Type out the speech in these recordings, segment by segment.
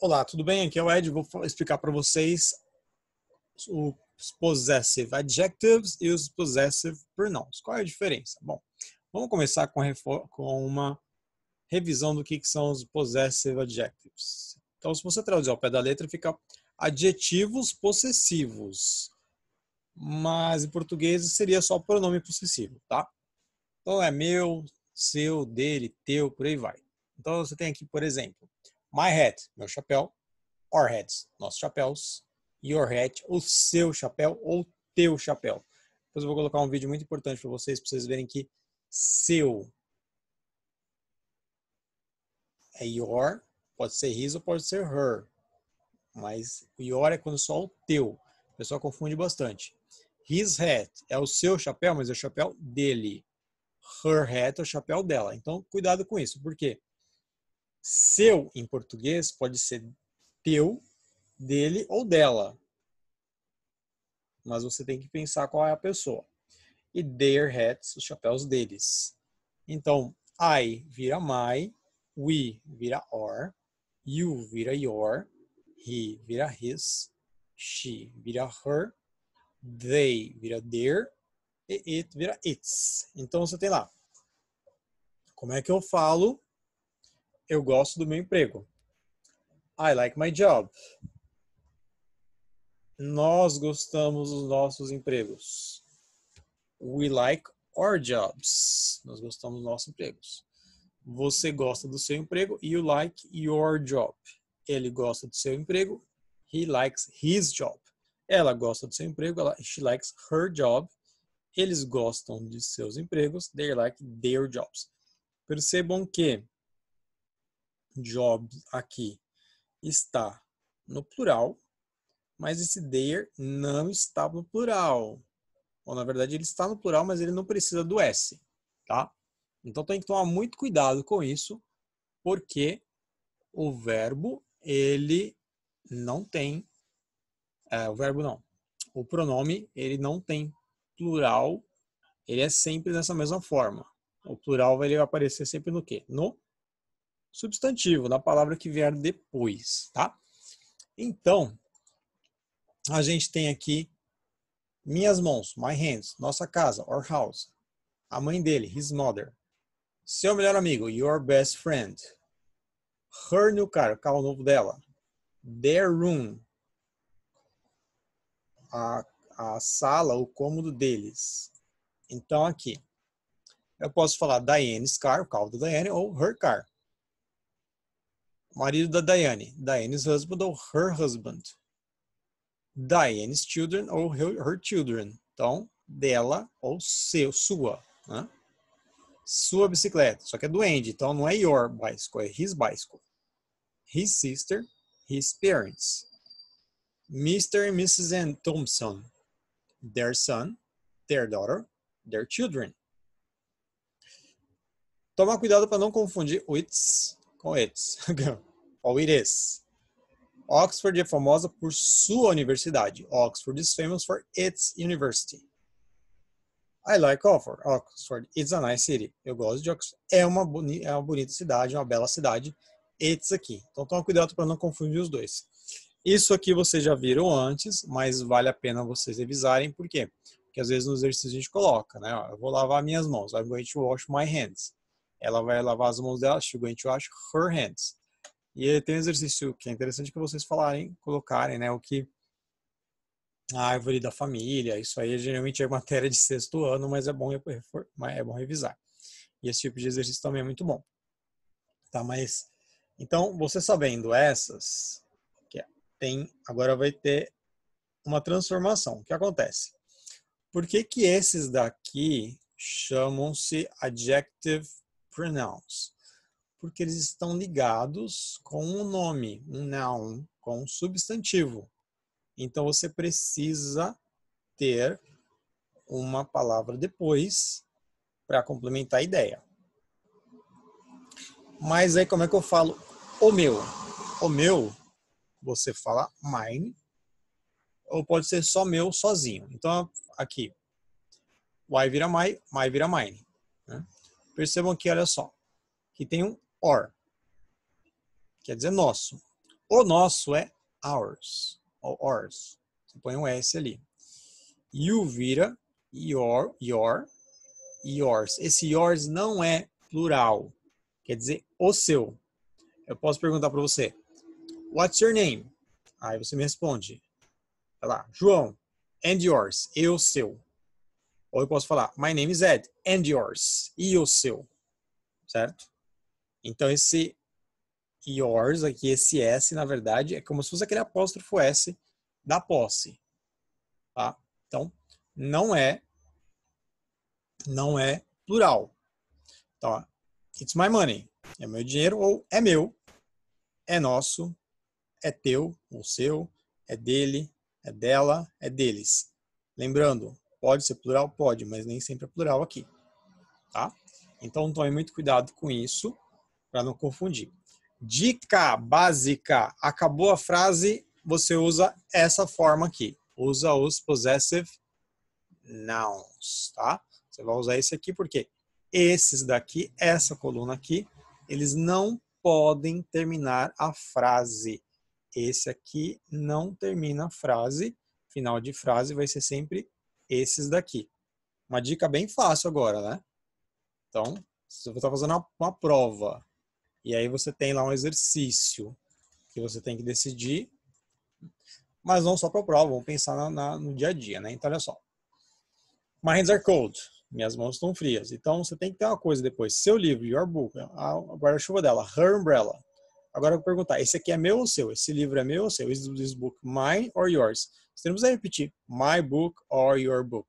Olá, tudo bem? Aqui é o Ed. Vou explicar para vocês os possessive adjectives e os possessive pronouns. Qual é a diferença? Bom, vamos começar com, com uma revisão do que, que são os possessive adjectives. Então, se você traduzir ao pé da letra, fica adjetivos possessivos. Mas em português seria só pronome possessivo, tá? Então é meu, seu, dele, teu, por aí vai. Então você tem aqui, por exemplo, My hat, meu chapéu. Our hats, nossos chapéus. Your hat, o seu chapéu ou teu chapéu. Depois eu vou colocar um vídeo muito importante para vocês, para vocês verem que seu é your, pode ser his ou pode ser her. Mas your é quando só o teu. O pessoal confunde bastante. His hat é o seu chapéu, mas é o chapéu dele. Her hat é o chapéu dela. Então, cuidado com isso. Por quê? Seu em português pode ser teu, dele ou dela. Mas você tem que pensar qual é a pessoa. E their hats, os chapéus deles. Então, I vira my, we vira our, you vira your, he vira his, she vira her, they vira their e it vira its. Então você tem lá. Como é que eu falo eu gosto do meu emprego. I like my job. Nós gostamos dos nossos empregos. We like our jobs. Nós gostamos dos nossos empregos. Você gosta do seu emprego. You like your job. Ele gosta do seu emprego. He likes his job. Ela gosta do seu emprego. Ela, she likes her job. Eles gostam de seus empregos. They like their jobs. Percebam que job aqui está no plural, mas esse there não está no plural. Ou, na verdade, ele está no plural, mas ele não precisa do S, tá? Então, tem que tomar muito cuidado com isso, porque o verbo, ele não tem... É, o verbo não. O pronome, ele não tem plural, ele é sempre dessa mesma forma. O plural vai aparecer sempre no quê? No substantivo, na palavra que vier depois, tá? Então, a gente tem aqui minhas mãos, my hands, nossa casa, our house. A mãe dele, his mother. Seu melhor amigo, your best friend. Her new car, carro novo dela. Their room. A, a sala, o cômodo deles. Então, aqui. Eu posso falar Diane's car, o carro da Diane, ou her car marido da Diane, Diane's husband ou her husband. Diane's children ou her, her children. Então, dela ou seu, sua. Né? Sua bicicleta. Só que é do Andy, então não é your bicycle, é his bicycle. His sister, his parents. Mr. and Mrs. Ann Thompson. Their son, their daughter, their children. Toma cuidado para não confundir o it's com. Ou it is. Oxford é famosa por sua universidade. Oxford is famous for its university. I like Oxford. Oxford, it's a nice city. Eu gosto de Oxford. É uma, é uma bonita cidade, uma bela cidade. It's aqui. Então toma cuidado para não confundir os dois. Isso aqui vocês já viram antes, mas vale a pena vocês revisarem. Por quê? Porque às vezes nos exercícios a gente coloca, né? Eu vou lavar minhas mãos. I'm going to wash my hands. Ela vai lavar as mãos dela. She's going to wash her hands. E tem um exercício que é interessante que vocês falarem, colocarem, né? O que a árvore da família, isso aí geralmente é matéria de sexto ano, mas é bom, é bom revisar. E esse tipo de exercício também é muito bom. Tá, mas então, você sabendo essas, tem, agora vai ter uma transformação. O que acontece? Por que que esses daqui chamam-se adjective pronouns, porque eles estão ligados com um nome, um noun, com um substantivo. Então você precisa ter uma palavra depois para complementar a ideia. Mas aí como é que eu falo o meu? O meu, você fala mine, ou pode ser só meu sozinho. Então aqui, y vira my, my vira mine. Percebam que, olha só, que tem um or, quer dizer nosso. O nosso é ours, ou ours. Você põe um S ali. You vira your, your, yours. Esse yours não é plural, quer dizer o seu. Eu posso perguntar para você, what's your name? Aí você me responde, lá, João, and yours, e o seu. Ou eu posso falar, my name is Ed, and yours, e o seu. Certo? Então esse yours aqui, esse S, na verdade, é como se fosse aquele apóstrofo S da posse. Tá? Então, não é não é plural. Então, it's my money. É meu dinheiro ou é meu, é nosso, é teu ou seu, é dele, é dela, é deles. Lembrando, pode ser plural? Pode, mas nem sempre é plural aqui. Tá? Então tome muito cuidado com isso para não confundir. Dica básica: acabou a frase, você usa essa forma aqui. Usa os possessive nouns, tá? Você vai usar esse aqui porque esses daqui, essa coluna aqui, eles não podem terminar a frase. Esse aqui não termina a frase. Final de frase vai ser sempre esses daqui. Uma dica bem fácil agora, né? Então, se você está fazendo uma, uma prova e aí você tem lá um exercício que você tem que decidir, mas não só para a prova, vamos pensar na, na, no dia a dia, né? Então, olha só. My hands are cold minhas mãos estão frias. Então você tem que ter uma coisa depois. Seu livro, your book, a guarda-chuva dela, her umbrella. Agora eu vou perguntar, esse aqui é meu ou seu? Esse livro é meu ou seu? Is this book mine or yours? Você não precisa repetir my book or your book.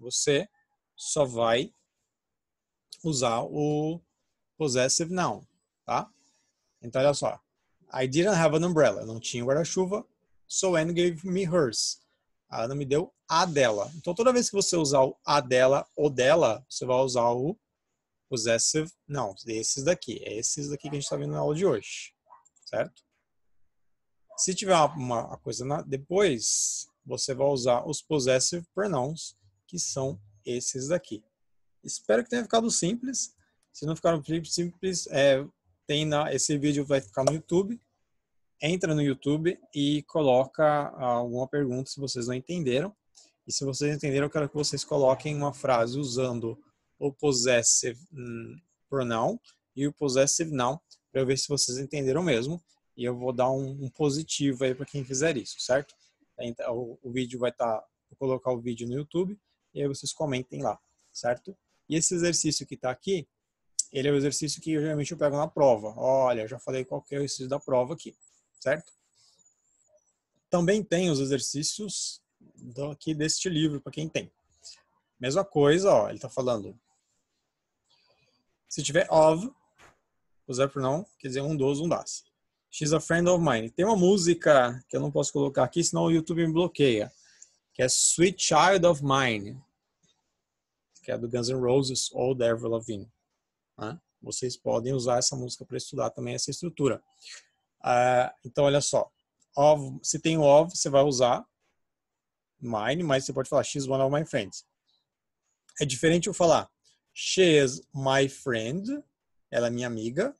Você só vai usar o possessive noun, tá? Então olha só. I didn't have an umbrella. Eu não tinha guarda-chuva. So Anne gave me hers. A Ana me deu a dela. Então, toda vez que você usar o a dela ou dela, você vai usar o possessive não, esses daqui. É esses daqui que a gente está vendo na aula de hoje. Certo? Se tiver uma, uma coisa na, depois, você vai usar os possessive pronouns, que são esses daqui. Espero que tenha ficado simples. Se não ficar simples, é, tem na, esse vídeo vai ficar no YouTube entra no YouTube e coloca alguma pergunta se vocês não entenderam. E se vocês entenderam, eu quero que vocês coloquem uma frase usando o possessive hum, pronoun e o possessive noun para ver se vocês entenderam mesmo. E eu vou dar um, um positivo aí para quem fizer isso, certo? Então, o, o vídeo vai estar, tá, vou colocar o vídeo no YouTube e aí vocês comentem lá, certo? E esse exercício que está aqui, ele é o exercício que eu, geralmente eu pego na prova. Olha, já falei qual que é o exercício da prova aqui certo? Também tem os exercícios aqui deste livro, para quem tem. Mesma coisa, ó, ele está falando. Se tiver of, usar pronoun, quer dizer um dos, um das. She's a friend of mine. Tem uma música que eu não posso colocar aqui, senão o YouTube me bloqueia, que é Sweet Child of Mine, que é do Guns N' Roses ou da Avril Lavigne. Né? Vocês podem usar essa música para estudar também essa estrutura. Ah, então, olha só. Of, se tem o of, você vai usar mine, mas você pode falar she's one of my friends. É diferente eu falar she is my friend, ela é minha amiga,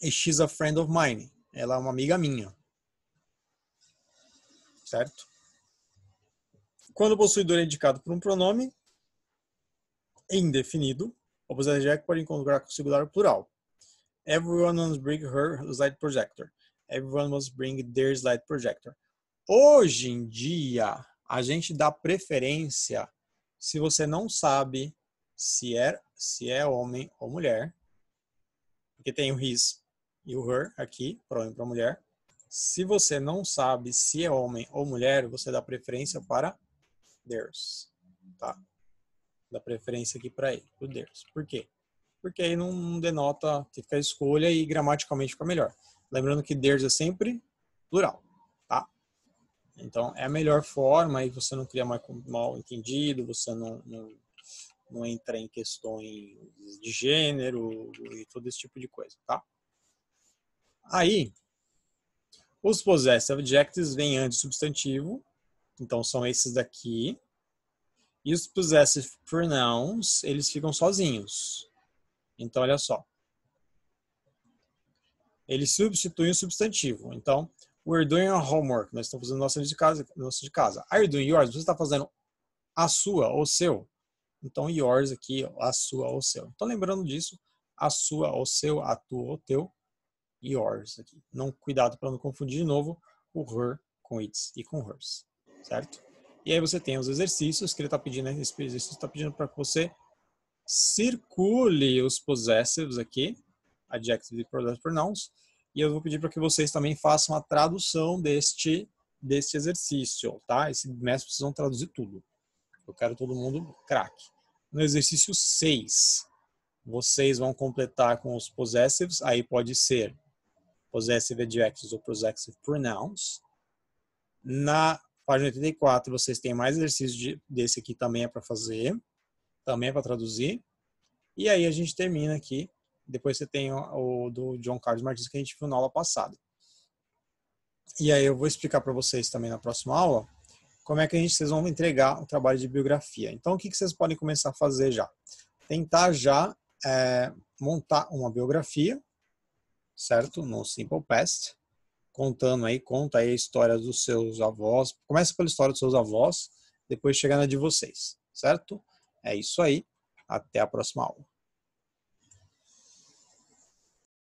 e she's a friend of mine, ela é uma amiga minha. Certo? Quando o possuidor é indicado por um pronome indefinido, o possessive pode encontrar com singular ou plural. Everyone must bring her slide projector. Everyone must bring their slide projector. Hoje em dia, a gente dá preferência se você não sabe se é, se é homem ou mulher, porque tem o his e o her aqui, para homem e para mulher. Se você não sabe se é homem ou mulher, você dá preferência para theirs, tá? Dá preferência aqui para ele, o theirs. Por quê? porque aí não denota, fica a escolha e gramaticalmente fica melhor. Lembrando que theirs é sempre plural? Então é a melhor forma, aí você não cria mal entendido, você não, não, não entra em questões de gênero e todo esse tipo de coisa, tá? Aí, os possessive adjectives vêm antes do substantivo, então são esses daqui. E os possessive pronouns, eles ficam sozinhos. Então, olha só. ele substitui um substantivo. Então, we're doing our homework. Nós estamos fazendo nossa de casa. Nossa de casa. Are you doing yours? Você está fazendo a sua ou seu? Então, yours aqui, a sua ou seu. Então, lembrando disso, a sua ou seu, a tua ou teu, yours aqui. Não cuidado para não confundir de novo o her com its e com hers, certo? E aí você tem os exercícios que ele está pedindo, né? esse exercício está pedindo para que você circule os possessives aqui, adjectives e possessive pronouns, e eu vou pedir para que vocês também façam a tradução deste deste exercício, tá? Esse mestre precisam traduzir tudo. Eu quero todo mundo craque. No exercício 6, vocês vão completar com os possessives, aí pode ser possessive adjectives ou possessive pronouns. Na página 84, vocês têm mais exercícios de, desse aqui também é para fazer, também é para traduzir. E aí a gente termina aqui. Depois você tem o, o do John Carlos Martins que a gente viu na aula passada. E aí eu vou explicar para vocês também na próxima aula como é que a gente, vocês vão entregar o trabalho de biografia. Então, o que, que vocês podem começar a fazer já? Tentar já é, montar uma biografia, certo? No Simple Past, contando aí, conta aí a história dos seus avós. Começa pela história dos seus avós, depois chega na de vocês, certo? É isso aí. Até a próxima aula.